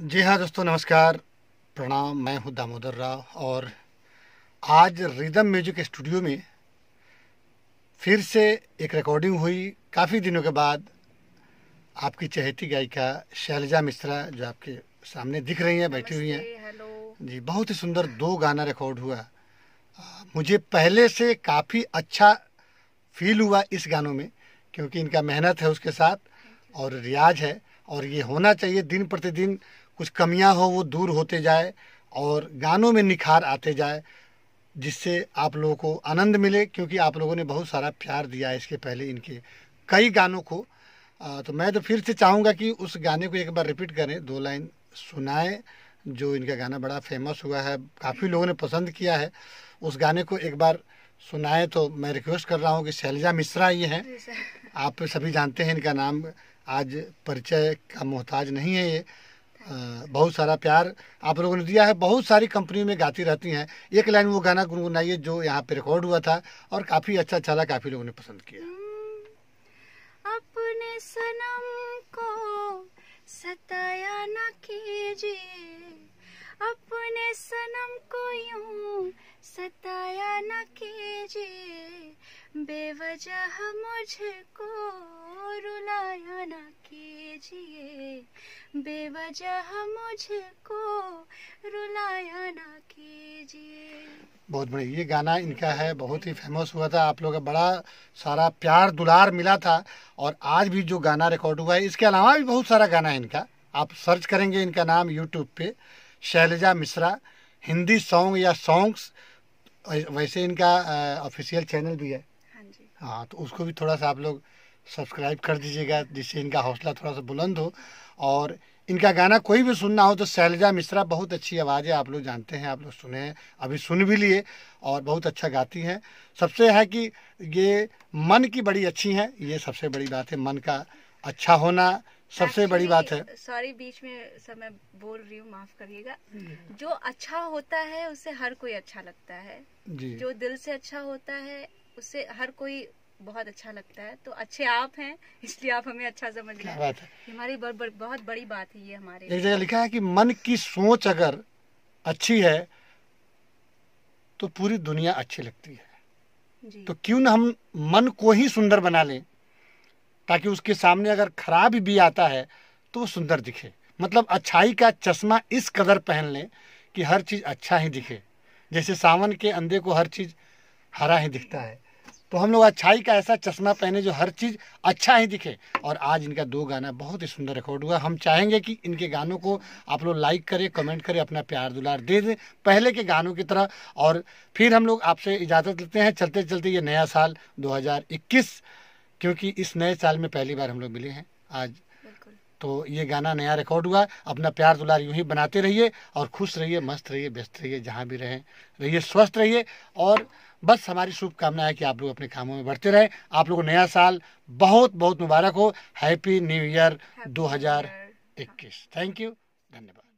जी हाँ दोस्तों नमस्कार। प्रणाम मैं हूँ दामोदर राव और आज रिदम म्यूज़िक स्टूडियो में फिर से एक रिकॉर्डिंग हुई। काफ़ी दिनों के बाद आपकी चहेती गायिका शैलजा मिश्रा जो आपके सामने दिख रही हैं बैठी हुई हैं। जी बहुत ही सुंदर दो गाना रिकॉर्ड हुआ। मुझे पहले से काफ़ी अच्छा फील हुआ इस गानों में क्योंकि इनका मेहनत है उसके साथ और रियाज है और ये होना चाहिए दिन प्रतिदिन। कुछ कमियाँ हो वो दूर होते जाए और गानों में निखार आते जाए जिससे आप लोगों को आनंद मिले क्योंकि आप लोगों ने बहुत सारा प्यार दिया है इसके पहले इनके कई गानों को। आ, तो मैं तो फिर से चाहूँगा कि उस गाने को एक बार रिपीट करें दो लाइन सुनाएँ जो इनका गाना बड़ा फ़ेमस हुआ है काफ़ी लोगों ने पसंद किया है। उस गाने को एक बार सुनाएँ तो मैं रिक्वेस्ट कर रहा हूँ कि शैलजा मिश्रा ये हैं। आप सभी जानते हैं इनका नाम आज परिचय का मोहताज नहीं है ये। बहुत सारा प्यार आप लोगों ने दिया है। बहुत सारी कंपनी में गाती रहती हैं। एक लाइन वो गाना गुनगुनाइए जो यहाँ पे रिकॉर्ड हुआ था और काफ़ी अच्छा चला काफ़ी लोगों ने पसंद किया। बेवजह मुझको रुलाया न कीजिए। बेवजह मुझको रुलाया न कीजिए। बहुत बढ़िया। ये गाना इनका है, बहुत ही फ़ेमस हुआ था। आप लोग का बड़ा सारा प्यार दुलार मिला था और आज भी जो गाना रिकॉर्ड हुआ है, इसके अलावा भी बहुत सारा गाना है इनका। आप सर्च करेंगे इनका नाम यूट्यूब पे, शैलजा मिश्रा, हिंदी सॉन्ग या सॉन्ग्स वैसे इनका ऑफिशियल चैनल भी है। हाँ तो उसको भी थोड़ा सा आप लोग सब्सक्राइब कर दीजिएगा जिससे इनका हौसला थोड़ा सा बुलंद हो। और इनका गाना कोई भी सुनना हो तो शैलजा मिश्रा बहुत अच्छी आवाज़ है आप लोग जानते हैं आप लोग सुने हैं अभी सुन भी लिए और बहुत अच्छा गाती हैं। सबसे है कि ये मन की बड़ी अच्छी हैं ये सबसे बड़ी बात है मन का अच्छा होना सबसे बड़ी बात है। सॉरी बीच में सर मैं बोल रही हूँ माफ़ करिएगा। जो अच्छा होता है उसे हर कोई अच्छा लगता है। जी। जो दिल से अच्छा होता है उसे हर कोई बहुत अच्छा लगता है। तो अच्छे आप हैं इसलिए आप हमें अच्छा समझ रहे हैं। हमारी बहुत बड़ी बहुत बड़ी बात है ये हमारे एक जगह लिखा है कि मन की सोच अगर अच्छी है तो पूरी दुनिया अच्छी लगती है। जी। तो क्यों ना हम मन को ही सुंदर बना लें ताकि उसके सामने अगर खराब भी आता है तो वो सुंदर दिखे। मतलब अच्छाई का चश्मा इस कदर पहन लें कि हर चीज़ अच्छा ही दिखे। जैसे सावन के अंधे को हर चीज़ हरा ही दिखता है। तो हम लोग अच्छाई का ऐसा चश्मा पहने जो हर चीज़ अच्छा ही दिखे। और आज इनका दो गाना बहुत ही सुंदर रिकॉर्ड हुआ। हम चाहेंगे कि इनके गानों को आप लोग लाइक करें कमेंट करें, अपना प्यार दुलार दे दें पहले के गानों की तरह। और फिर हम लोग आपसे इजाज़त लेते हैं। चलते चलते ये नया साल 2021 क्योंकि इस नए साल में पहली बार हम लोग मिले हैं। आज तो ये गाना नया रिकॉर्ड हुआ। अपना प्यार दुलार यूँ ही बनाते रहिए और खुश रहिए मस्त रहिए व्यस्त रहिए जहाँ भी रहें रहिए स्वस्थ रहिए। और बस हमारी शुभकामना है कि आप लोग अपने कामों में बढ़ते रहें। आप लोगों को नया साल बहुत बहुत मुबारक हो। Happy new year Happy 2021 thank you धन्यवाद।